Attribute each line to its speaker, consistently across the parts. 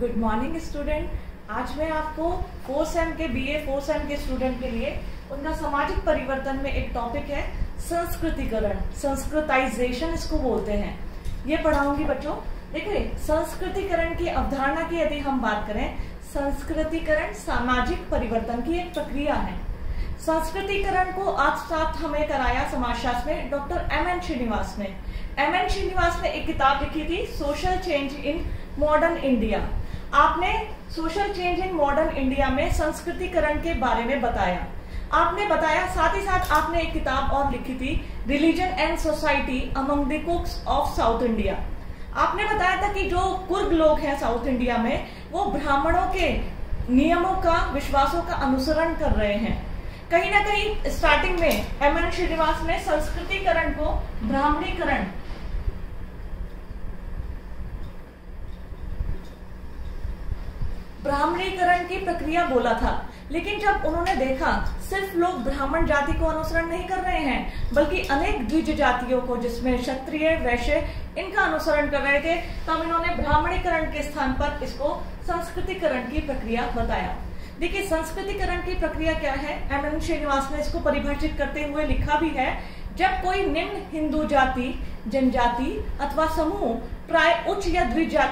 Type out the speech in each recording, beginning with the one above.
Speaker 1: Good morning student आज मैं आपको फोर्थ सेम के बीए फोर्थ सेम के स्टूडेंट के लिए उनका सामाजिक परिवर्तन में एक टॉपिक है, संस्कृतिकरण संस्कृताइजेशन इसको बोलते हैं। ये पढ़ाऊँगी बच्चों। देखिए, संस्कृतिकरण की अवधारणा की यदि हम बात करें, संस्कृतिकरण सामाजिक परिवर्तन की एक प्रक्रिया है। संस्कृतिकरण को आज साथ हमें कराया समाजशास्त्र में डॉक्टर एम एन श्रीनिवास ने। एम एन श्रीनिवास ने एक किताब लिखी थी social change in modern India आपने social change in modern India में संस्कृतिकरण के बारे में बताया। आपने बताया, साथ ही साथ आपने एक किताब और लिखी थी religion and society among the Coorgs of South India आपने बताया था कि जो कुर्ग लोग हैं साउथ इंडिया में, वो ब्राह्मणों के नियमों का, विश्वासों का अनुसरण कर रहे हैं। कहीं ना कहीं स्टार्टिंग में एम एन श्रीनिवास ने संस्कृतिकरण को ब्राह्मणीकरण ब्राह्मणीकरण की प्रक्रिया बोला था। लेकिन जब उन्होंने देखा, सिर्फ़ लोग ब्राह्मण जाति को अनुसरण नहीं कर रहे हैं, बल्कि अनेक द्विज जातियों को, जिसमें क्षत्रिय, वैश्य, इनका अनुसरण कर रहे थे, तब इन्होंने ब्राह्मणीकरण के स्थान पर इसको संस्कृतिकरण की प्रक्रिया बताया। देखिए, संस्कृतिकरण की प्रक्रिया क्या है? एम. एन श्रीनिवास ने इसको परिभाषित करते हुए लिखा भी है, जब कोई निम्न हिंदू जाति, जनजाति अथवा समूह प्राय उच्च या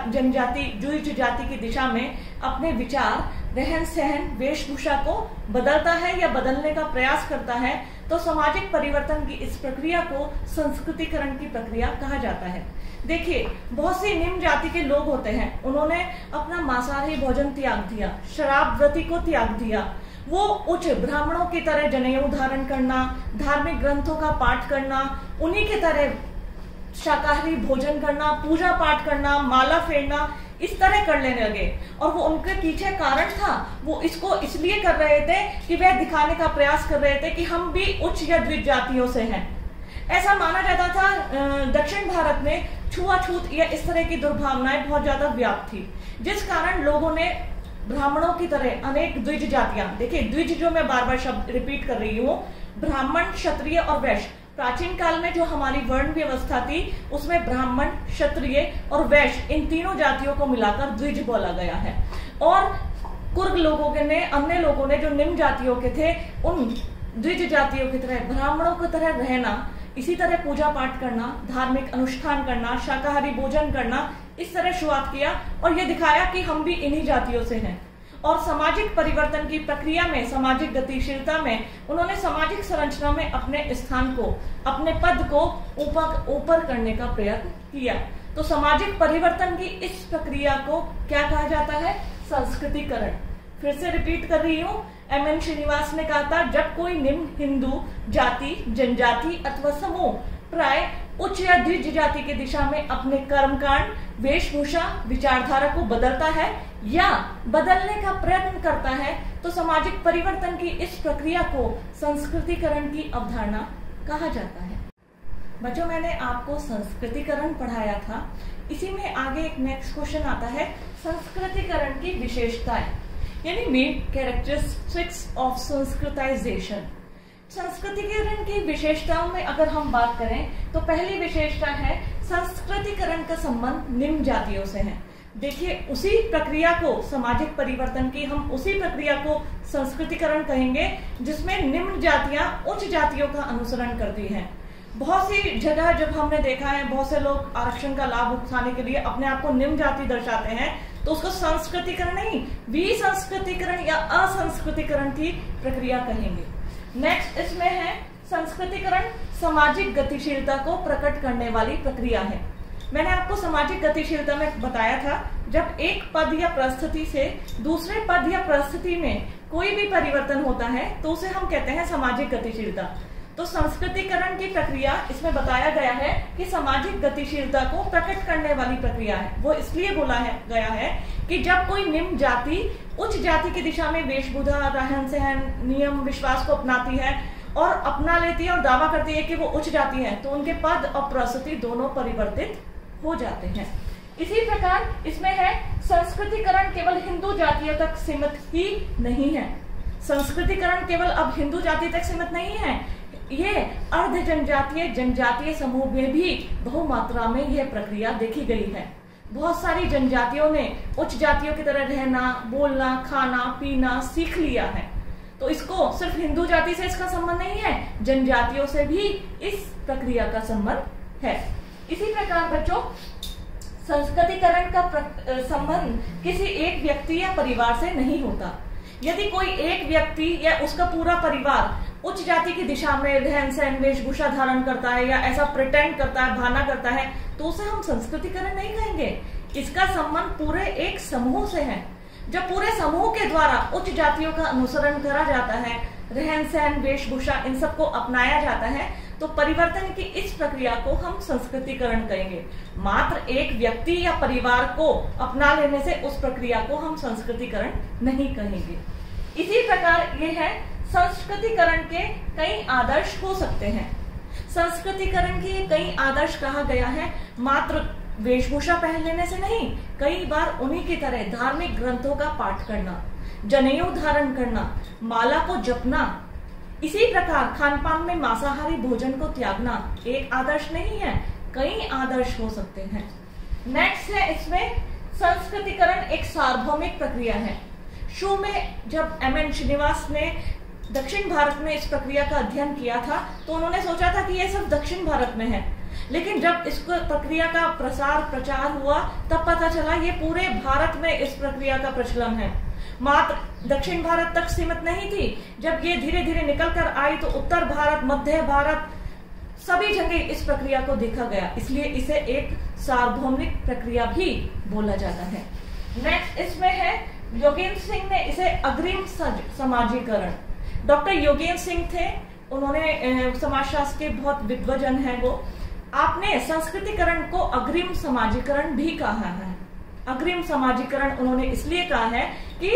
Speaker 1: जनजाति, द्विज जाति की दिशा में अपने विचार, रहन सहन, वेशभूषा को बदलता है या बदलने का प्रयास करता है तो सामाजिक परिवर्तन की इस प्रक्रिया को संस्कृतिकरण की प्रक्रिया कहा जाता है। देखिए, बहुत सी निम्न जाति के लोग होते हैं। उन्होंने अपना मांसाहारी भोजन त्याग दिया, शराब व्रति को त्याग दिया। वो उच्च ब्राह्मणों की तरह जनेऊ धारण करना, धार्मिक ग्रंथों का पाठ करना, उन्हीं की तरह शाकाहारी भोजन करना पूजा पाठ करना, माला फेरना, इस तरह कर लेने लगे। और वो उनके पीछे कारण था। वो इसको इसलिए कर रहे थे कि वह दिखाने का प्रयास कर रहे थे कि हम भी उच्च या द्विज जातियों से हैं। ऐसा माना जाता था दक्षिण भारत में छुआछूत या इस तरह की दुर्भावनाएँ बहुत ज़्यादा व्याप्त थी। जिस कारण लोगों ने ब्राह्मणों की तरह अनेक द्विज जातियाँ, देखिए, द्विज जो मैं बार बार शब्द रिपीट कर रही हूँ, ब्राह्मण, क्षत्रिय और वैश्य प्राचीन काल में जो हमारी वर्ण व्यवस्था थी, उसमें ब्राह्मण, क्षत्रिय और वैश्य, इन तीनों जातियों को मिलाकर द्विज बोला गया है। और कुर्ग लोगों के ने, अन्य लोगों ने जो निम्न जातियों के थे, उन द्विज जातियों की तरह, ब्राह्मणों की तरह रहना, इसी तरह पूजा पाठ करना, धार्मिक अनुष्ठान करना, शाकाहारी भोजन करना, इस तरह शुरुआत किया और ये दिखाया कि हम भी इन्हीं जातियों से हैं। और सामाजिक परिवर्तन की प्रक्रिया में, सामाजिक गतिशीलता में, उन्होंने सामाजिक संरचना में अपने स्थान को, अपने पद को ऊपर ऊपर करने का प्रयत्न किया। तो सामाजिक परिवर्तन की इस प्रक्रिया को क्या कहा जाता है? संस्कृतिकरण। फिर से रिपीट कर रही हूँ। एम एन श्रीनिवास ने कहा था, जब कोई निम्न हिंदू, जाति, जनजाति अथवा समूह प्राय उच्च या द्विज जाति की दिशा में अपने कर्मकांड वेशभूषा विचारधारा को बदलता है या बदलने का प्रयत्न करता है तो सामाजिक परिवर्तन की इस प्रक्रिया को संस्कृतिकरण की अवधारणा कहा जाता है। बच्चों, मैंने आपको संस्कृतिकरण पढ़ाया था। इसी में आगे एक नेक्स्ट क्वेश्चन आता है, संस्कृतिकरण की विशेषताएँ। यानी मेन कैरेक्टरिस्टिक्स ऑफ़ संस्कृताइजेशन संस्कृतिकरण की विशेषताओं में अगर हम बात करें तो पहली विशेषता है संस्कृतिकरण का संबंध निम्न जातियों से है। देखिए, उसी प्रक्रिया को, सामाजिक परिवर्तन की, हम उसी प्रक्रिया को संस्कृतिकरण कहेंगे, जिसमें निम्न जातियाँ उच्च जातियों का अनुसरण करती हैं। बहुत सी जगह जब हमने देखा है, बहुत से लोग आरक्षण का लाभ उठाने के लिए अपने आप को निम्न जाति दर्शाते हैं तो उसको संस्कृतिकरण नहीं, विसंस्कृतिकरण या असंस्कृतिकरण की प्रक्रिया कहेंगे। नेक्स्ट इसमें है संस्कृतिकरण सामाजिक गतिशीलता को प्रकट करने वाली प्रक्रिया है। मैंने आपको सामाजिक गतिशीलता में बताया था, जब एक पद या परिस्थिति से दूसरे पद या परिस्थिति में कोई भी परिवर्तन होता है तो उसे हम कहते हैं सामाजिक गतिशीलता। तो संस्कृतिकरण की प्रक्रिया इसमें बताया गया है कि सामाजिक गतिशीलता को प्रकट करने वाली प्रक्रिया है। वो इसलिए बोला है, गया है कि जब कोई निम्न जाति उच्च जाति की दिशा में वेशभूषा, रहन सहन, नियम, विश्वास को अपनाती है और अपना लेती है और दावा करती है कि वो उच्च जाति है तो उनके पद और प्रस्तुति दोनों परिवर्तित हो जाते हैं। इसी प्रकार इसमें है, संस्कृतिकरण केवल हिंदू जातियों तक सीमित ही नहीं है। संस्कृतिकरण केवल अब हिंदू जाति तक सीमित नहीं है। ये अर्ध जनजातीय जनजातीय समूह में भी बहुमात्रा में यह प्रक्रिया देखी गई है। बहुत सारी जनजातियों ने उच्च जातियों की तरह रहना, बोलना, खाना, पीना सीख लिया है। तो इसको सिर्फ़ हिंदू जाति से इसका संबंध नहीं है, जनजातियों से भी इस प्रक्रिया का संबंध है। इसी प्रकार बच्चों, संस्कृतिकरण का संबंध किसी एक व्यक्ति या परिवार से नहीं होता। यदि कोई एक व्यक्ति या उसका पूरा परिवार उच्च जाति की दिशा में रहन सहन, वेशभूषा धारण करता है या ऐसा प्रिटेंड करता है, भाना करता है तो उसे हम संस्कृतिकरण नहीं कहेंगे। इसका संबंध पूरे एक समूह से है। जब पूरे समूह के द्वारा उच्च जातियों का अनुसरण करा जाता है, रहन सहन, वेशभूषा, इन सबको अपनाया जाता है तो परिवर्तन की इस प्रक्रिया को हम संस्कृतिकरण कहेंगे। मात्र एक व्यक्ति या परिवार को अपना लेने से उस प्रक्रिया को हम संस्कृतिकरण नहीं कहेंगे। इसी प्रकार ये है, संस्कृतिकरण के कई आदर्श हो सकते हैं। संस्कृतिकरण के कई आदर्श कहा गया है, मात्र वेशभूषा पहन लेने से नहीं, कई बार उन्हीं की तरह धार्मिक ग्रंथों का पाठ करना, जनेऊ धारण करना, माला को जपना, इसी प्रकार खान पान में मांसाहारी भोजन को त्यागना एक आदर्श नहीं है, कई आदर्श हो सकते हैं। नेक्स्ट है इसमें, संस्कृतिकरण एक सार्वभौमिक प्रक्रिया है। शो में जब एम एन श्रीनिवास ने दक्षिण भारत में इस प्रक्रिया का अध्ययन किया था तो उन्होंने सोचा था कि यह सब दक्षिण भारत में है। लेकिन जब इस प्रक्रिया का प्रसार प्रचार हुआ, तब पता चला ये पूरे भारत में इस प्रक्रिया का प्रचलन है। मात्र दक्षिण भारत तक सीमित नहीं थी। जब ये धीरे धीरे निकल कर आई तो उत्तर भारत, मध्य भारत, सभी जगह इस प्रक्रिया को देखा गया। इसलिए इसे एक सार्वभौमिक प्रक्रिया भी बोला जाता है। नेक्स्ट इसमें है, योगेंद्र सिंह ने इसे अग्रिम समाजीकरण। डॉक्टर योगेंद्र सिंह थे। उन्होंने समाजशास्त्र के बहुत विद्वजन है वो। आपने संस्कृतिकरण को अग्रिम समाजीकरण भी कहा है। अग्रिम समाजीकरण उन्होंने इसलिए कहा है कि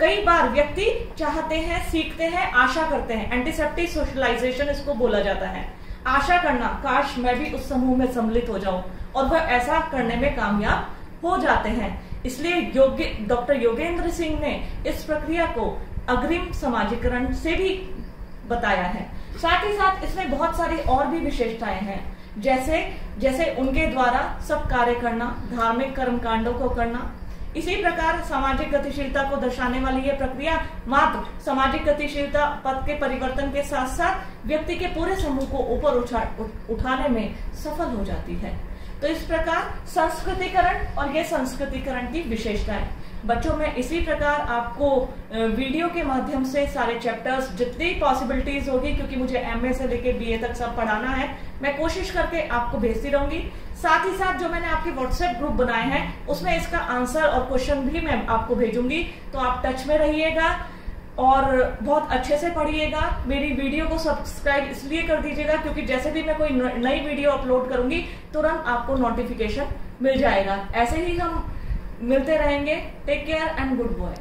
Speaker 1: कई बार व्यक्ति चाहते हैं, सीखते हैं, आशा करते हैं। एंटीसेप्टिक सोशलाइजेशन इसको बोला जाता है। आशा करना, काश मैं भी उस समूह में सम्मिलित हो जाऊँ और वह ऐसा करने में कामयाब हो जाते हैं। इसलिए योग्य, डॉक्टर योगेंद्र सिंह ने इस प्रक्रिया को अग्रिम समाजीकरण से भी बताया है। साथ ही साथ इसमें बहुत सारी और भी विशेषताएँ हैं। जैसे जैसे उनके द्वारा सब कार्य करना, धार्मिक कर्म कांडों को करना, इसी प्रकार सामाजिक गतिशीलता को दर्शाने वाली यह प्रक्रिया मात्र सामाजिक गतिशीलता पद के परिवर्तन के साथ साथ व्यक्ति के पूरे समूह को ऊपर उठाने में सफल हो जाती है। तो इस प्रकार संस्कृतिकरण और ये संस्कृतिकरण की विशेषताएँ। बच्चों, में इसी प्रकार आपको वीडियो के माध्यम से सारे चैप्टर्स जितनी पॉसिबिलिटीज होगी, क्योंकि मुझे एमए से लेके बीए तक सब पढ़ाना है, मैं कोशिश करके आपको भेजती रहूँगी। साथ ही साथ जो मैंने आपके व्हाट्सएप ग्रुप बनाए हैं, उसमें इसका आंसर और क्वेश्चन भी मैं आपको भेजूँगी। तो आप टच में रहिएगा और बहुत अच्छे से पढ़िएगा। मेरी वीडियो को सब्सक्राइब इसलिए कर दीजिएगा, क्योंकि जैसे भी मैं कोई नई वीडियो अपलोड करूँगी, तुरंत आपको नोटिफिकेशन मिल जाएगा। ऐसे ही हम मिलते रहेंगे take care and good bye